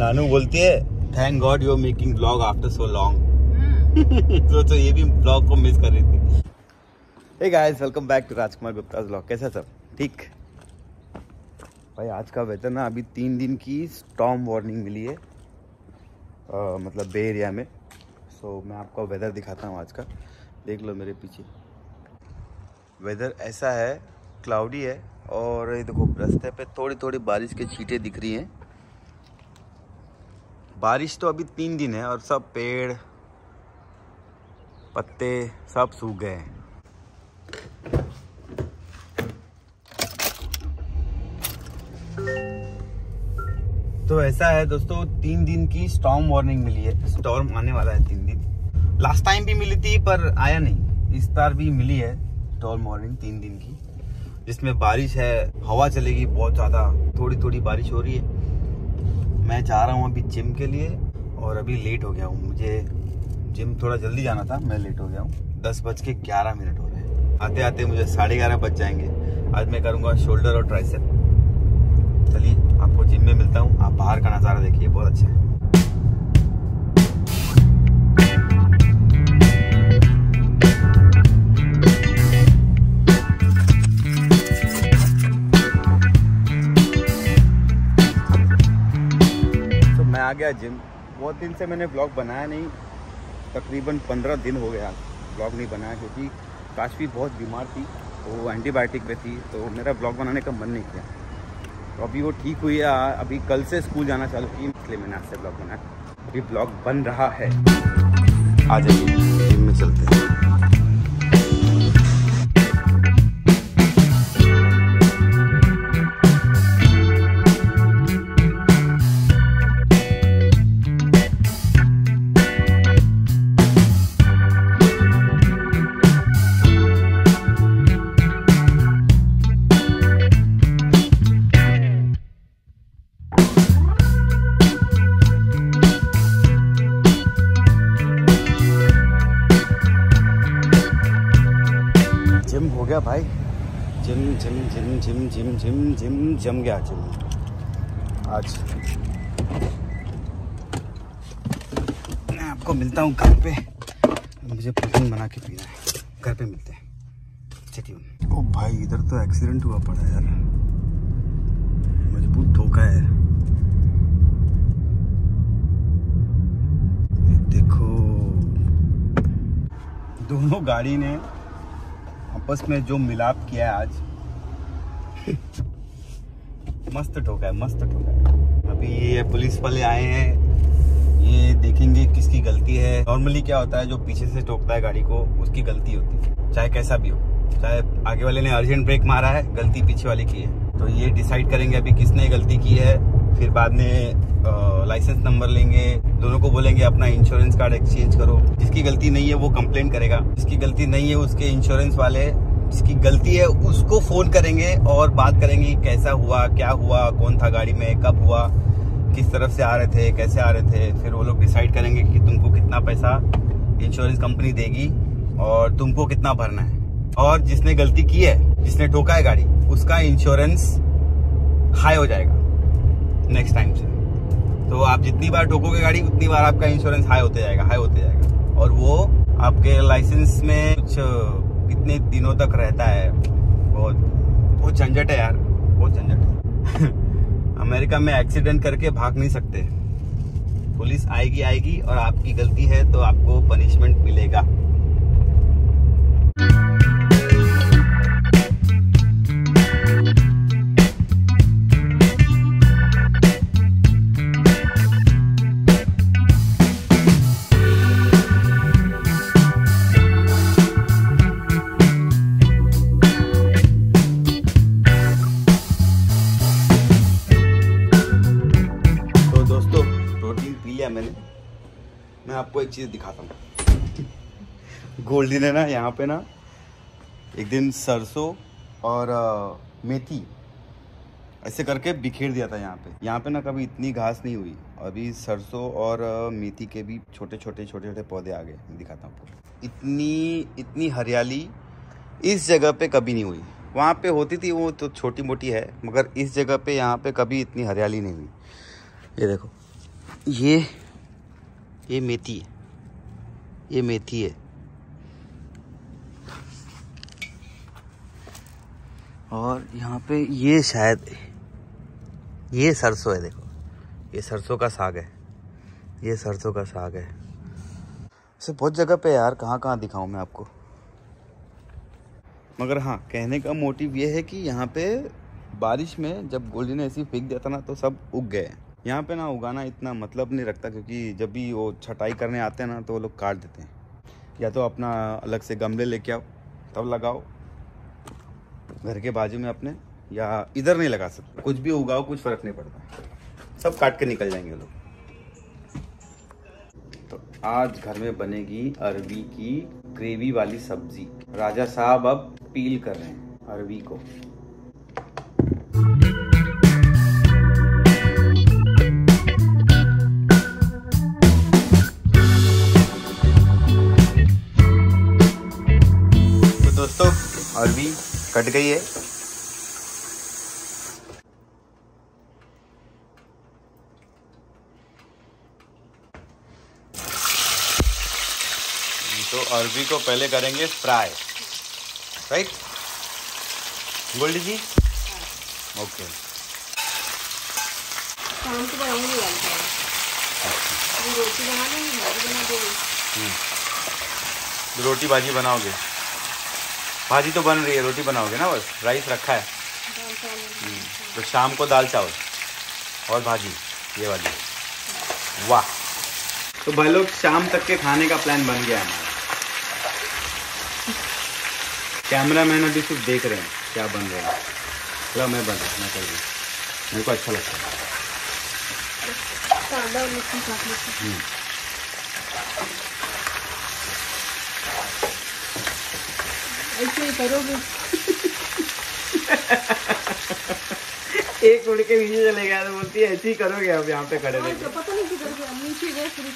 नानू बोलती है thank God you are making blog after so long तो ये भी ब्लॉग को मिस कर रही थी। Hey guys welcome back to Rajkumar Gupta blog कैसा सब? ठीक? भाई आज का वेदर ना अभी तीन दिन की स्टॉर्म वार्निंग मिली है अ, मतलब बे एरिया में। सो so, मैं आपको वेदर दिखाता हूँ आज का। देख लो मेरे पीछे। वेदर ऐसा है क्लाउडी है और ये देखो रस्ते पे थोड़ी थोड़ी बारिश के छींटे दिख रही हैं। बारिश तो अभी तीन दिन है और सब पेड़, पत्ते सब सूख गए हैं। तो ऐसा है दोस्तों, तीन दिन की स्टॉर्म वार्निंग मिली है। स्टॉर्म आने वाला है तीन दिन। लास्ट टाइम भी मिली थी, पर आया नहीं। इस बार भी मिली है स्टॉर्म वार्निंग तीन दिन की, जिसमें बारिश है, हवा चलेगी बहुत ज़्यादा थोड़ी थोड़ी बारिश हो रही है। मैं जा रहा हूँ अभी जिम के लिए और अभी लेट हो गया हूँ। मुझे जिम थोड़ा जल्दी जाना था, मैं लेट हो गया हूँ। दस बज के ग्यारह मिनट हो रहे हैं। आते आते मुझे साढ़े ग्यारह बज जाएँगे। आज मैं करूँगा शोल्डर और ट्राइसेप चलिए, आपको जिम में मिलता हूँ। आप बाहर का नज़ारा देखिए, बहुत अच्छा है। गया जिम। बहुत दिन से मैंने ब्लॉग बनाया नहीं। तकरीबन पंद्रह दिन हो गया ब्लॉग नहीं बनाया, क्योंकि काशवी बहुत बीमार थी वो एंटीबायोटिक पे थी तो मेरा ब्लॉग बनाने का मन नहीं किया। तो अभी वो ठीक हुई है अभी कल से स्कूल जाना चालू की इसलिए मैंने आज से ब्लॉग बनाया। अभी ब्लॉग बन रहा है। आ जाइए जिम में चलते हैं। गया भाई। Gym gym gym gym gym gym gym, जम गया जिम। आज। मैं आपको मिलता हूँ घर पे। मुझे प्रोटीन बना के पीना है। घर पे मिलते हैं। चलिए ओ भाई, इधर तो एक्सीडेंट हुआ पड़ा यार। मज़बूत ठोका है। देखो। दोनों गाड़ी ने आपस में जो मिलाप किया है आज, मस्त ठोका है, मस्त ठोका है। अभी ये पुलिस वाले आए हैं, ये देखेंगे किसकी गलती है। नॉर्मली क्या होता है, जो पीछे से ठोकता है गाड़ी को, उसकी गलती होती है, चाहे कैसा भी हो। चाहे आगे वाले ने अर्जेंट ब्रेक मारा है, गलती पीछे वाले की है। तो ये डिसाइड करेंगे अभी किसने गलती की है फिर बाद में लाइसेंस नंबर लेंगे। दोनों को बोलेंगे, अपना इंश्योरेंस कार्ड एक्सचेंज करो। जिसकी गलती नहीं है, वो कंप्लेन करेगा। जिसकी गलती नहीं है, उसके इंश्योरेंस वाले, जिसकी गलती है, उसको फ़ोन करेंगे और बात करेंगे कैसा हुआ, क्या हुआ, कौन था गाड़ी में, कब हुआ, किस तरफ़ से आ रहे थे, कैसे आ रहे थे। फिर वो लोग डिसाइड करेंगे कि तुमको कितना पैसा इंश्योरेंस कंपनी देगी और तुमको कितना भरना है। और जिसने गलती की है, जिसने ठोका है गाड़ी, उसका इंश्योरेंस हाई हो जाएगा। नेक्स्ट टाइम से। तो आप जितनी बार ठोकोगे गाड़ी, उतनी बार आपका इंश्योरेंस हाई होते जाएगा हाई होते जाएगा। और वो आपके लाइसेंस में कुछ कितने दिनों तक रहता है, बहुत बहुत झंझट है यार, बहुत झंझट है। अमेरिका में एक्सीडेंट करके भाग नहीं सकते। पुलिस आएगी आएगी और आपकी गलती है तो आपको पनिशमेंट मिलेगा। एक चीज़ दिखाता हूँ। गोल्डी ने ना यहाँ पे ना एक दिन सरसों और अ, मेथी ऐसे करके बिखेर दिया था यहाँ पे। यहाँ पे ना कभी इतनी घास नहीं हुई। अभी सरसों और अ, मेथी के भी छोटे छोटे छोटे छोटे पौधे आ गए दिखाता हूँ आपको इतनी इतनी हरियाली इस जगह पे कभी नहीं हुई। वहाँ पे होती थी वो तो छोटी मोटी है मगर इस जगह पे यहाँ पे कभी इतनी हरियाली नहीं हुई। ये देखो ये ये मेथी है। ये मेथी है। और यहाँ पे ये शायद, ये सरसों है देखो। ये सरसों का साग है। ये सरसों का साग है। से बहुत जगह पे यार, कहाँ कहाँ दिखाऊँ मैं आपको? मगर हाँ कहने का मोटिव ये है कि यहाँ पे बारिश में जब गोल्डी ने ऐसी फेंक दिया था ना तो सब उग गए यहाँ पे ना उगाना इतना मतलब नहीं रखता क्योंकि जब भी वो छटाई करने आते हैं ना तो वो लोग काट देते हैं। या तो अपना अलग से गमले लेके आओ, तब लगाओ, घर के बाजू में अपने, या इधर नहीं लगा सकते। कुछ भी उगाओ, कुछ फ़र्क नहीं पड़ता। सब काट के निकल जाएँगे लोग। तो आज घर में बनेगी अरबी की ग्रेवी वाली सब्ज़ी। राजा साहब अब पील कर रहे हैं अरबी को। कट गई है। तो अरबी को पहले करेंगे fry. Right? Goldy ji? Okay. शाम को बनाऊँगी दाल चावल। अभी रोटी बना देंगे भाजी बना देंगे। हम्म। रोटी भाजी बनाओगे? भाजी तो बन रही है रोटी बनाओगे ना बस? राइस रखा है। हम्म। तो शाम को दाल चावल और भाजी ये वाली। वाह। तो भाई लोग शाम तक के खाने का प्लान बन गया हमारा। कैमरा मैन अभी सिर्फ़ देख रहे हैं क्या बन रहा है। चलो मैं बन रहा मैं कर रही। मेरे को अच्छा लगता है कांदा और लहसुन काट लेते हैं। हम्म। ऐसे ही करोगे। एक उड़ के नीचे चले गया तो बोलती है ऐसे ही करोगे अब यहाँ पे खड़े क्या पता नहीं किधर गया नीचे गए फिर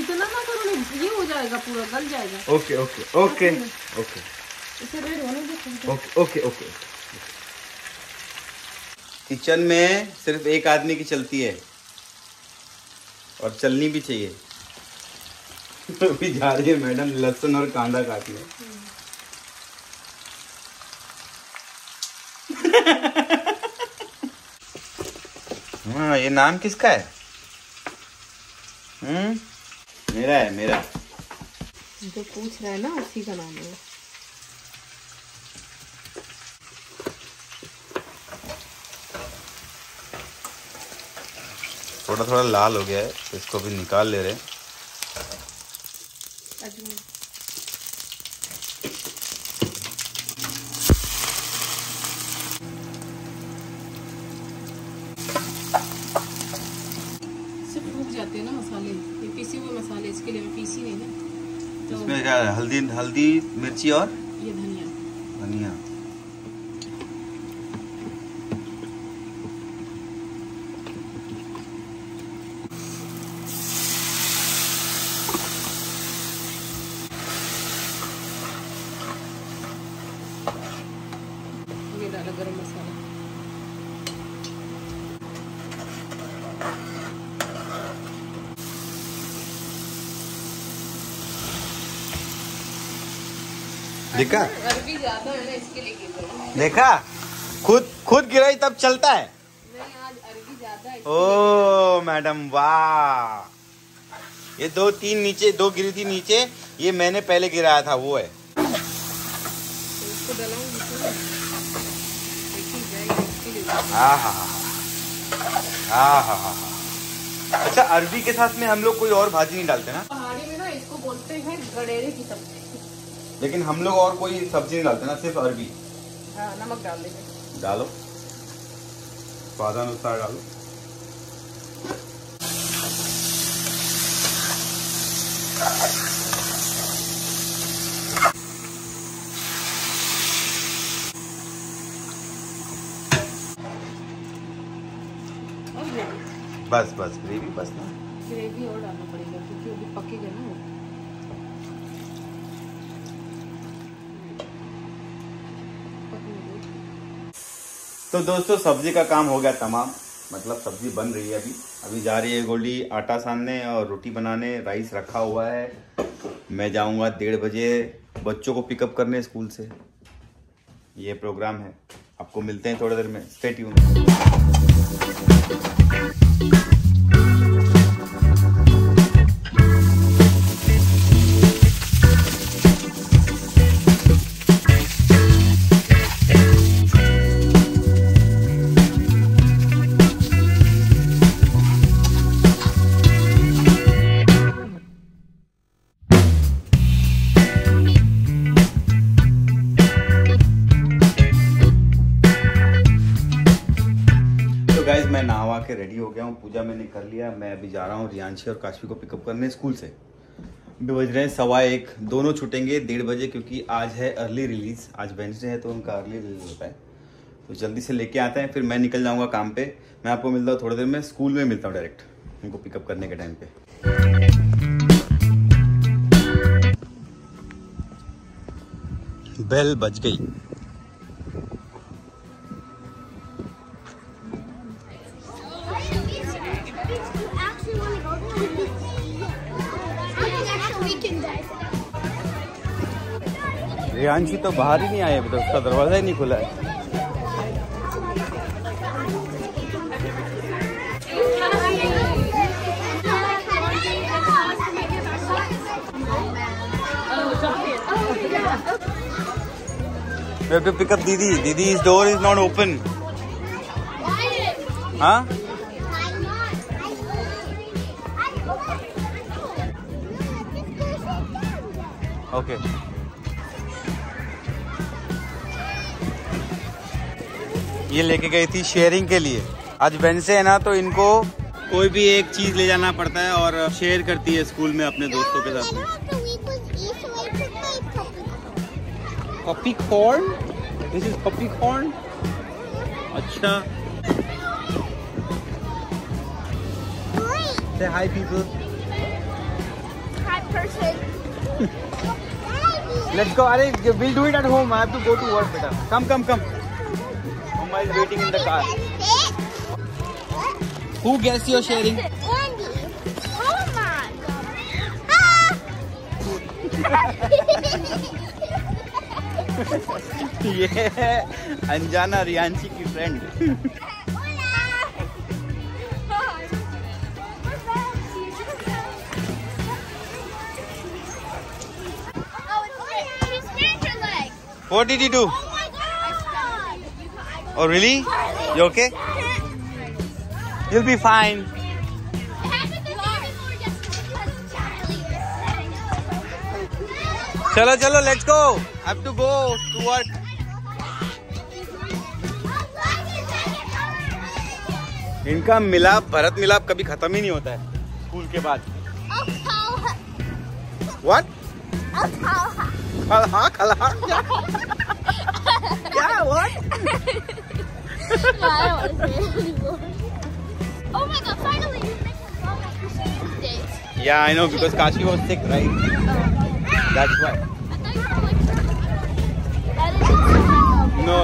इतना ना करो नहीं ये हो जाएगा पूरा गल जाएगा। Okay okay okay okay. इसे रेड होने दो ओके ओके ओके। किचन में सिर्फ़ एक आदमी की चलती है और चलनी भी चाहिए। अभी जा रही है मैडम लहसुन और कांदा काटने। हाँ ये नाम किसका है? हम्म? मेरा है मेरा। जो पूछ रहा है ना उसी का नाम है। थोड़ा थोड़ा लाल हो गया है इसको भी निकाल ले रहे हैं अजमेर सिर्फ़ फूक जाते हैं ना मसाले ये पीसे हुए मसाले इसके लिए मैं पीसी नहीं ना तो इसमें क्या है? हल्दी हल्दी मिर्ची और ये धनिया। धनिया। देखा? अरबी ज़्यादा ना इसके लिए गिर रही देखा? खुद खुद गिराई तब चलता है। अरबी ओ मैडम वाह। ये दो तीन नीचे दो गिरी थी नीचे ये मैंने पहले गिराया था वो हाँ। अच्छा अरबी के साथ में हम लोग कोई और भाजी नहीं डालते ना? पहाड़ी में ना इसको बोलते हैं गडेरे की सब्ज़ी। लेकिन हम लोग और कोई सब्ज़ी नहीं डालते ना सिर्फ़ अरबी। हाँ नमक डाल देंगे डालो। स्वादानुसार डालो। बस बस ग्रेवी बस ना। ग्रेवी और डालना पड़ेगा क्योंकि अभी पकेगा ना तो दोस्तों, सब्ज़ी का काम हो गया तमाम। मतलब सब्ज़ी बन रही है अभी। अभी जा रही है गोली, आटा सानने और रोटी बनाने। राइस रखा हुआ है। मैं जाऊँगा डेढ़ बजे बच्चों को पिकअप करने स्कूल से। ये प्रोग्राम है। आपको मिलते हैं थोड़ी देर में। स्टेट ट्यून मैं नहावा के रेडी हो गया हूँ, पूजा मैंने कर लिया। मैं अभी जा रहा हूँ रियांशी और काशवी को पिकअप करने स्कूल से। अभी बज रहे हैं सवा एक, दोनों छूटेंगे डेढ़ बजे क्योंकि आज है अर्ली रिलीज़ आज वेंसडे है तो उनका अर्ली रिलीज़ होता है। तो जल्दी से लेके आते हैं, फिर मैं निकल जाऊँगा काम पे। मैं आपको मिलता हूँ थोड़ी देर में स्कूल में मिलता हूँ डायरेक्ट उनको पिकअप करने के टाइम पे। बेल बज गई। रियांशी तो बाहर ही नहीं आए अभी तक उसका दरवाज़ा ही नहीं खुला है We have to pick up Didi. Didi's door is not open. Huh? Okay. ये लेके गई थी शेयरिंग के लिए। आज वेंसे है ना तो इनको कोई भी एक चीज़ ले जाना पड़ता है और शेयर करती है स्कूल में अपने दोस्तों के साथ। Popcorn this is popcorn अच्छा से हाय पीपल लेट्स गो अरे will do it at home I have to go to work बेटा come come come mamma is waiting in the car who guess your sharing ये है अनजाना रियांशी की friend What did you do? Oh really? You okay? You'll be fine. चलो चलो let's go have to go to work इनका मिलाप, भरत मिलाप कभी खत्म ही नहीं होता है। स्कूल के बाद। व्हाट खलहा खलहा। क्या? क्या What Oh my god, finally we make a vlog on Christmas days. Yeah, I know because Kashi was sick, right? That's why. I thought you were like, that is No.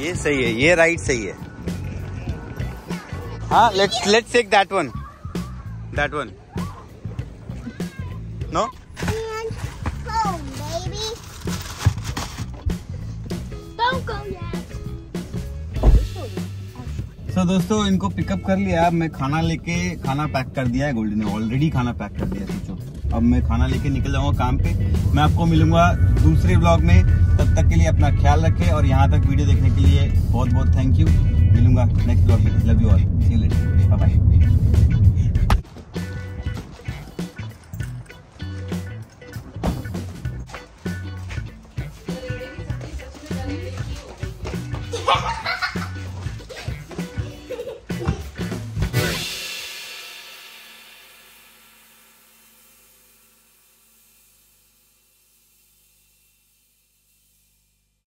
ये सही है ये right सही है हाँ let's let's take that one that one no And home, baby. Don't go yet. So दोस्तों इनको pickup कर लिया। अब मैं खाना लेके खाना पैक कर दिया है गोल्डी ने ऑलरेडी खाना पैक कर दिया सोचो। अब मैं खाना लेके निकल जाऊँगा काम पे। मैं आपको मिलूँगा दूसरे ब्लॉग में। तब तक के लिए अपना ख्याल रखें और यहाँ तक वीडियो देखने के लिए बहुत बहुत थैंक यू मिलूँगा नेक्स्ट ब्लॉग में। Love you all see you later bye bye